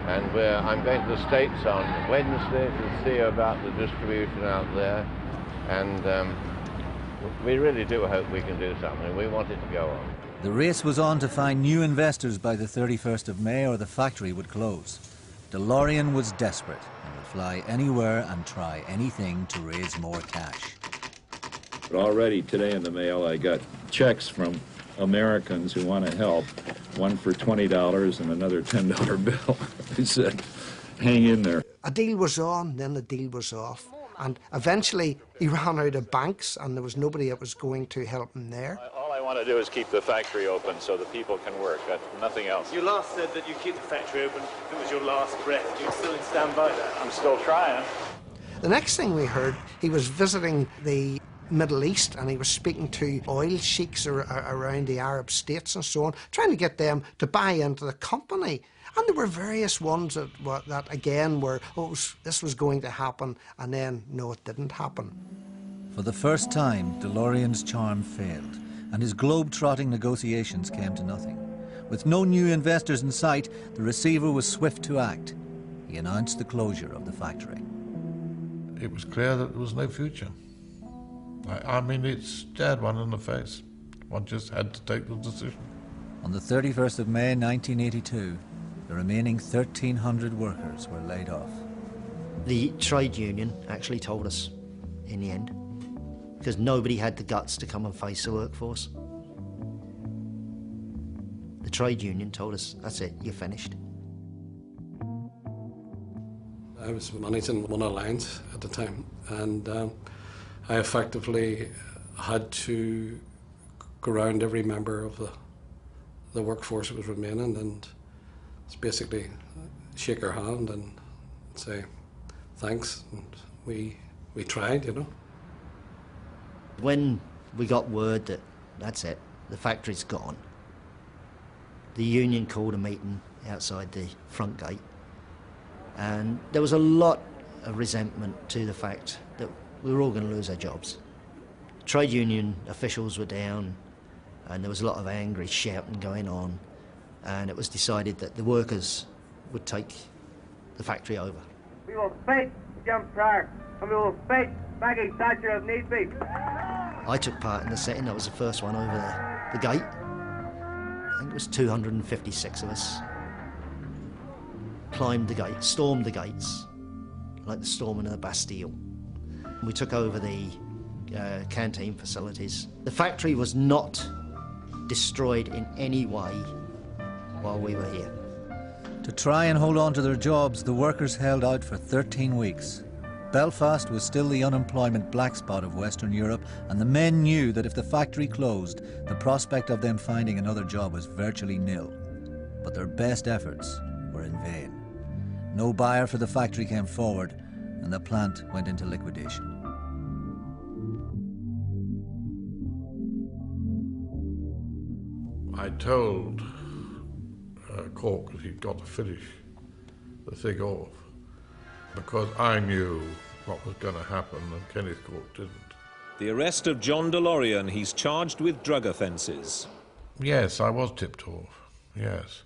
S44: And I'm going to the States on Wednesday to see about the distribution out there. And um, we really do hope we can do something. We want it to go on.
S6: The race was on to find new investors by the 31st of May or the factory would close. DeLorean was desperate and would fly anywhere and try anything to raise more cash.
S3: But already today in the mail, I got checks from Americans who want to help, one for $20 and another $10 bill. they said, hang in there.
S18: A deal was on, then the deal was off. And eventually he ran out of banks and there was nobody that was going to help him there.
S3: All I want to do is keep the factory open so the people can work, nothing else.
S45: You last said that you keep the factory open if it was your last breath. Do you still stand by that?
S3: I'm still trying.
S18: The next thing we heard, he was visiting the Middle East and he was speaking to oil sheiks ar- around the Arab states and so on, trying to get them to buy into the company. And there were various ones that, were, that again were, oh, this was going to happen, and then no, it didn't happen.
S6: For the first time, DeLorean's charm failed, and his globe-trotting negotiations came to nothing. With no new investors in sight, the receiver was swift to act. He announced the closure of the factory.
S5: It was clear that there was no future. I, I mean, it stared one in the face. One just had to take the decision.
S6: On the 31st of May 1982, the remaining 1,300 workers were laid off.
S30: The trade union actually told us in the end because nobody had the guts to come and face the workforce. The trade union told us, that's it, you're finished.
S4: I was managing one alliance at the time, and um, I effectively had to go every member of the, the workforce that was remaining and basically shake her hand and say thanks. And we, we tried, you know.
S30: When we got word that that's it, the factory's gone, the union called a meeting outside the front gate, and there was a lot of resentment to the fact that we were all going to lose our jobs. Trade union officials were down, and there was a lot of angry shouting going on, and it was decided that the workers would take the factory over.
S46: We will fight Jim Prior, and we will fight Maggie Thatcher if need be.
S30: I took part in the setting. I was the first one over the, the gate. I think it was 256 of us. Climbed the gate, stormed the gates, like the storming of the Bastille. We took over the uh, canteen facilities. The factory was not destroyed in any way while we were here.
S6: To try and hold on to their jobs, the workers held out for 13 weeks. Belfast was still the unemployment black spot of Western Europe, and the men knew that if the factory closed, the prospect of them finding another job was virtually nil. But their best efforts were in vain. No buyer for the factory came forward, and the plant went into liquidation.
S5: I told uh, Cork that he'd got to finish the thing off because I knew what was going to happen and Kenneth Cork didn't.
S47: The arrest of John DeLorean, he's charged with drug offences.
S5: Yes, I was tipped off, yes.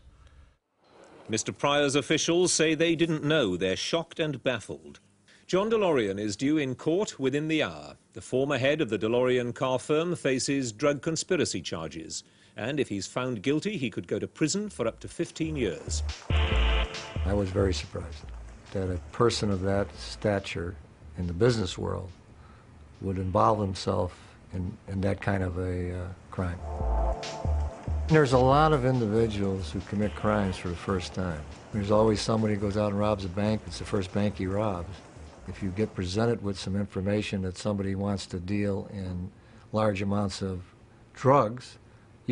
S47: Mr. Prior's officials say they didn't know. They're shocked and baffled. John DeLorean is due in court within the hour. The former head of the DeLorean car firm faces drug conspiracy charges. And if he's found guilty, he could go to prison for up to 15 years.
S48: I was very surprised that a person of that stature in the business world would involve himself in, in that kind of a uh, crime. There's a lot of individuals who commit crimes for the first time. There's always somebody who goes out and robs a bank. It's the first bank he robs. If you get presented with some information that somebody wants to deal in large amounts of drugs,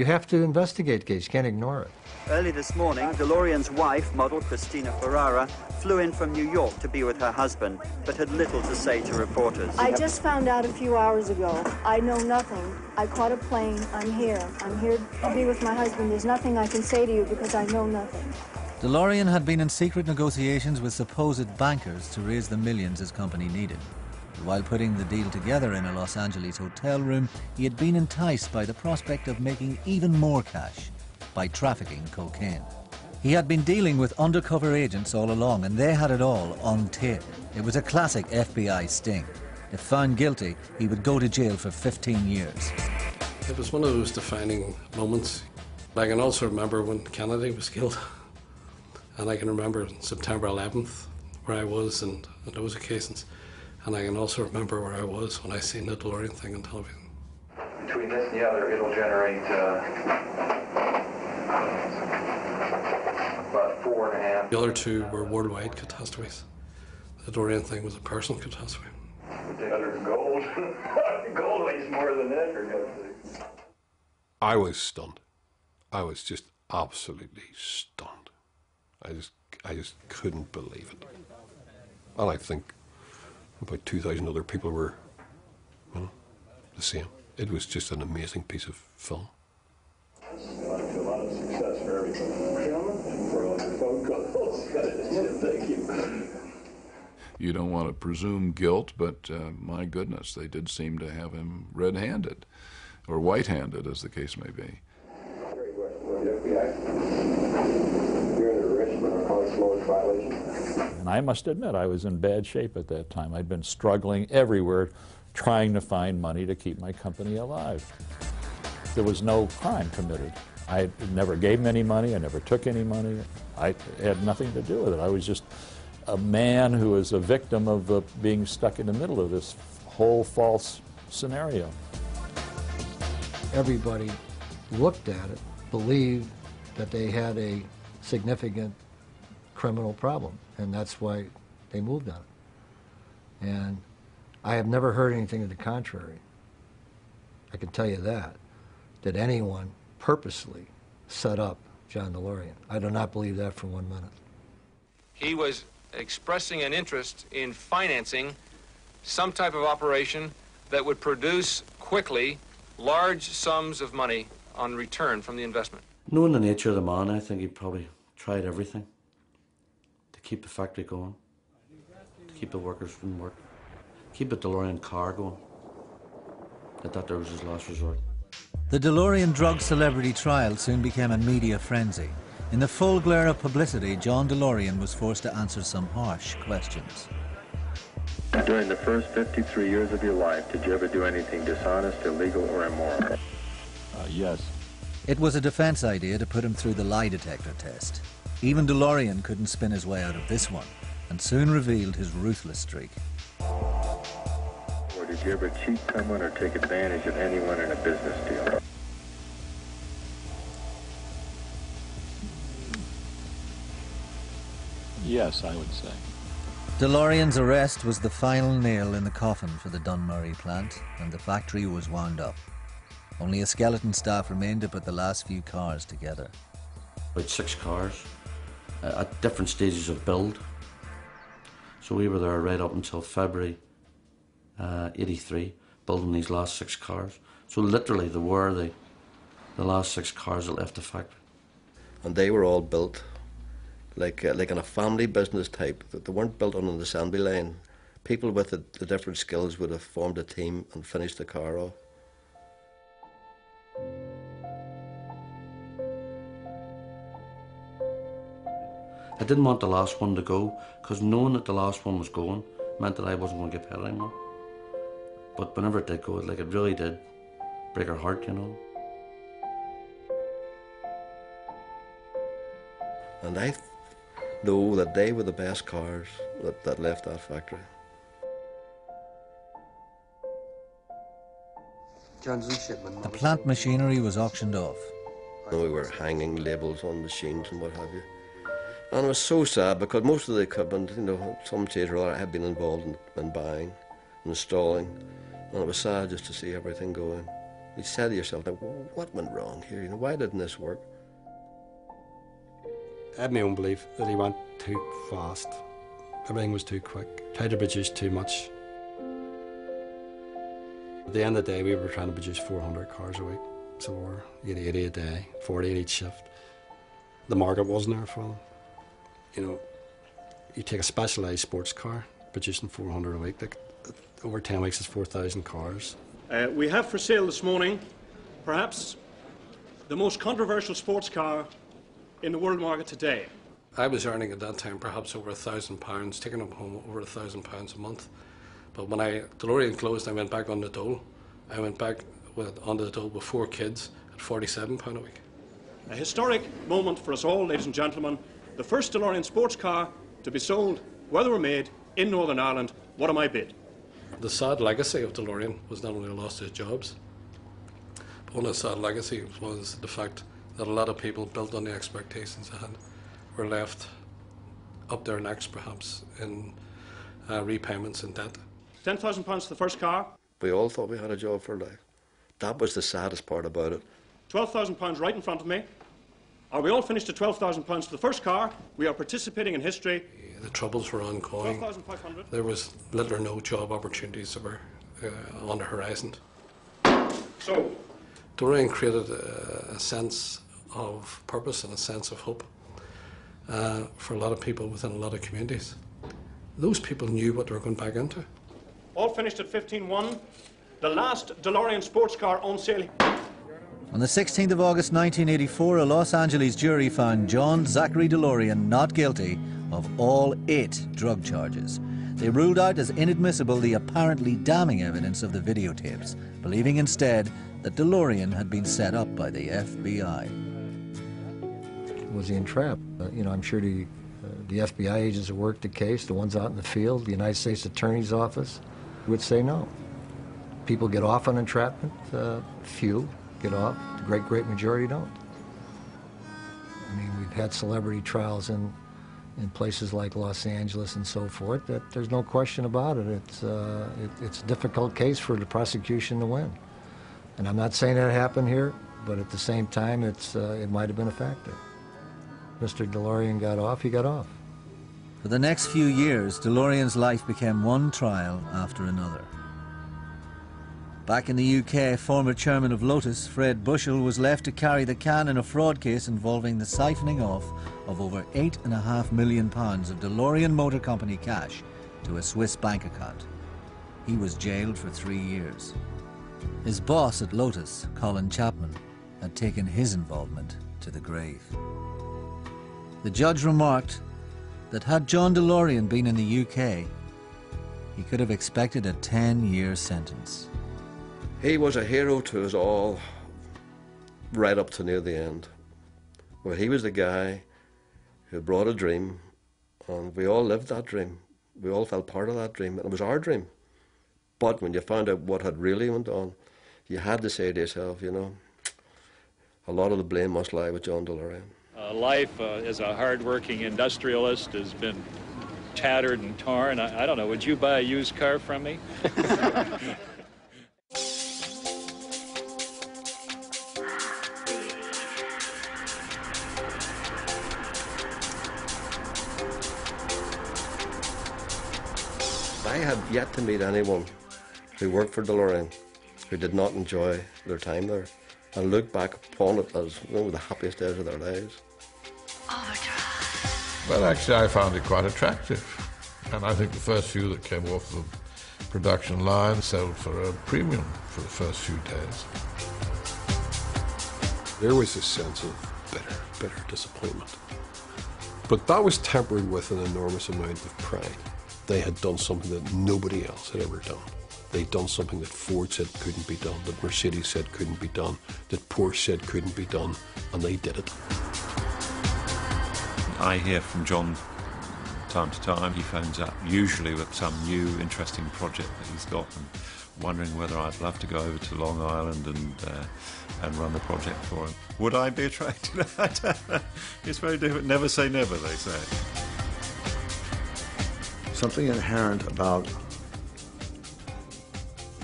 S48: you have to investigate case. You can't ignore it.
S49: Early this morning, DeLorean's wife, model Cristina Ferrare, flew in from New York to be with her husband, but had little to say to reporters.
S45: I just found out a few hours ago. I know nothing. I caught a plane. I'm here. I'm here to be with my husband. There's nothing I can say to you because I know nothing.
S6: DeLorean had been in secret negotiations with supposed bankers to raise the millions his company needed. While putting the deal together in a Los Angeles hotel room, he had been enticed by the prospect of making even more cash by trafficking cocaine. He had been dealing with undercover agents all along, and they had it all on tape. It was a classic FBI sting. If found guilty, he would go to jail for 15 years.
S4: It was one of those defining moments. I can also remember when Kennedy was killed, and I can remember September 11th, where I was, and on those occasions. And I can also remember where I was when I seen the DeLorean thing on television.
S50: Between this and the other, it'll generate uh, about four and a half.
S4: The other two were worldwide catastrophes. The DeLorean thing was a personal catastrophe.
S50: The other gold. gold weighs more than that, for God's.
S51: I was stunned. I was just absolutely stunned. I just, I just couldn't believe it. And I think
S15: About 2,000 other people were, you know, the same. It was just an amazing piece of film.
S52: You
S1: don't want to presume guilt, but uh, my goodness, they did seem to have him red handed, or white handed, as the case may be.
S3: And I must admit, I was in bad shape at that time. I'd been struggling everywhere trying to find money to keep my company alive. There was no crime committed. I never gave him any money, I never took any money. I had nothing to do with it. I was just a man who was a victim of uh, being stuck in the middle of this whole false scenario.
S48: Everybody looked at it, believed that they had a significant criminal problem, and that's why they moved on it. And I have never heard anything to the contrary. I can tell you that, that anyone purposely set up John DeLorean. I do not believe that for one minute.
S19: He was expressing an interest in financing some type of operation that would produce quickly large sums of money on return from the investment.
S21: Knowing the nature of the man, I think he probably tried everything to keep the factory going, to keep the workers from work, keep the DeLorean car going. I thought that was his last resort.
S6: The DeLorean drug celebrity trial soon became a media frenzy. In the full glare of publicity, John DeLorean was forced to answer some harsh questions.
S38: During the first 53 years of your life, did you ever do anything dishonest, illegal, or immoral?
S3: Uh, yes.
S6: It was a defense idea to put him through the lie detector test. Even DeLorean couldn't spin his way out of this one, and soon revealed his ruthless streak.
S38: Or did you ever cheat someone or take advantage of anyone in a business deal?
S3: Yes, I would say.
S6: DeLorean's arrest was the final nail in the coffin for the Dunmurry plant, and the factory was wound up. Only a skeleton staff remained to put the last few cars together.
S21: About six cars at different stages of build. So we were there right up until February uh, 83, building these last six cars. So literally, they were the, the last six cars that left the factory.
S2: And they were all built like uh, like in a family business type. That they weren't built on an assembly line. People with the, the different skills would have formed a team and finished the car off.
S21: I didn't want the last one to go because knowing that the last one was going meant that I wasn't going to get paid anymore. But whenever it did go, like it really did break her heart, you know.
S2: And I know that they were the best cars that, that left that factory.
S7: Johnson Shipman.
S6: The plant machinery was auctioned off.
S2: We were hanging labels on machines and what have you. And it was so sad because most of the equipment, you know, some stage or other, I had been involved in, in buying, installing, and it was sad just to see everything going. You said to yourself, what went wrong here? You know, why didn't this work?
S25: I had my own belief that he went too fast. Everything was too quick. Tried to produce too much. At the end of the day, we were trying to produce 400 cars a week. So we were 80, 80 a day, 40 at each shift. The market wasn't there for them. You know, you take a specialised sports car, producing 400 a week. Like, over 10 weeks, it's 4,000 cars.
S53: Uh, we have for sale this morning, perhaps the most controversial sports car in the world market today.
S4: I was earning at that time perhaps over a thousand pounds, taking up home over a thousand pounds a month. But when I DeLorean closed, I went back on the dole. I went back with, on the dole with four kids at forty-seven pound a week.
S53: A historic moment for us all, ladies and gentlemen. The first DeLorean sports car to be sold, whether they were made, in Northern Ireland. What am I bid?
S4: The sad legacy of DeLorean was not only a loss of jobs, but one of the sad legacies was the fact that a lot of people built on the expectations they had were left up their necks perhaps in uh, repayments and debt.
S53: £10,000 for the first car,
S2: We all thought we had a job for life. That was the saddest part about it.
S53: £12,000 right in front of me. Are we all finished at £12,000 for the first car? We are participating in history.
S4: The troubles were ongoing.
S53: 12,500.
S4: There was little or no job opportunities that were uh, on the horizon.
S53: So,
S4: DeLorean created a, a sense of purpose and a sense of hope uh, for a lot of people within a lot of communities. Those people knew what they were going back into.
S53: all finished at 15.1. The last DeLorean sports car on sale.
S6: On the 16th of August 1984, a Los Angeles jury found John Zachary DeLorean not guilty of all eight drug charges. They ruled out as inadmissible the apparently damning evidence of the videotapes, believing instead that DeLorean had been set up by the FBI.
S48: Was he entrapped? Uh, you know, I'm sure the, uh, the FBI agents who worked the case, the ones out in the field, the United States Attorney's Office, would say no. People get off on entrapment, uh, few get off, the great, great majority don't. I mean, we've had celebrity trials in, in places like Los Angeles and so forth, that there's no question about it. It's, uh, it, it's a difficult case for the prosecution to win. And I'm not saying that happened here, but at the same time, it's, uh, it might have been a factor. Mr. DeLorean got off, he got off.
S6: For the next few years, DeLorean's life became one trial after another. Back in the UK, former chairman of Lotus, Fred Bushell, was left to carry the can in a fraud case involving the siphoning off of over eight and a half million pounds of DeLorean Motor Company cash to a Swiss bank account. He was jailed for three years. His boss at Lotus, Colin Chapman, had taken his involvement to the grave. The judge remarked that had John DeLorean been in the UK, he could have expected a 10 year sentence.
S2: He was a hero to us all right up to near the end. Well, he was the guy who brought a dream, and we all lived that dream. We all felt part of that dream, and it was our dream. But when you found out what had really went on, you had to say to yourself, you know, a lot of the blame must lie with John DeLorean.
S3: Uh, life uh, as a hard-working industrialist has been tattered and torn. I, I don't know. Would you buy a used car from me?
S2: I have yet to meet anyone who worked for DeLorean who did not enjoy their time there and look back upon it as one of the happiest days of their lives.
S5: Well, actually, I found it quite attractive. And I think the first few that came off the production line sold for a premium for the first few days.
S15: There was a sense of bitter, bitter disappointment. But that was tempered with an enormous amount of pride. They had done something that nobody else had ever done. They'd done something that Ford said couldn't be done, that Mercedes said couldn't be done, that Porsche said couldn't be done, and they did it.
S11: I hear from John time to time. He phones up, usually with some new interesting project that he's got, and wondering whether I'd love to go over to Long Island and uh, and run the project for him. Would I be attracted? It's very different. Never say never, they say.
S8: Something inherent about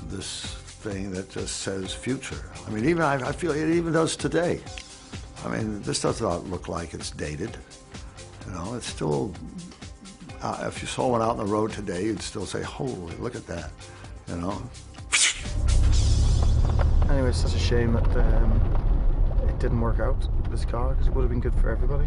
S8: this thing that just says future. I mean, even I, I feel it even does today. I mean, this does not look like it's dated. You know, it's still. Uh, if you saw one out on the road today, you'd still say, "Holy, look at that!" You know.
S7: Anyway, it's such a shame that um, it didn't work out, this car, because it would have been good for everybody.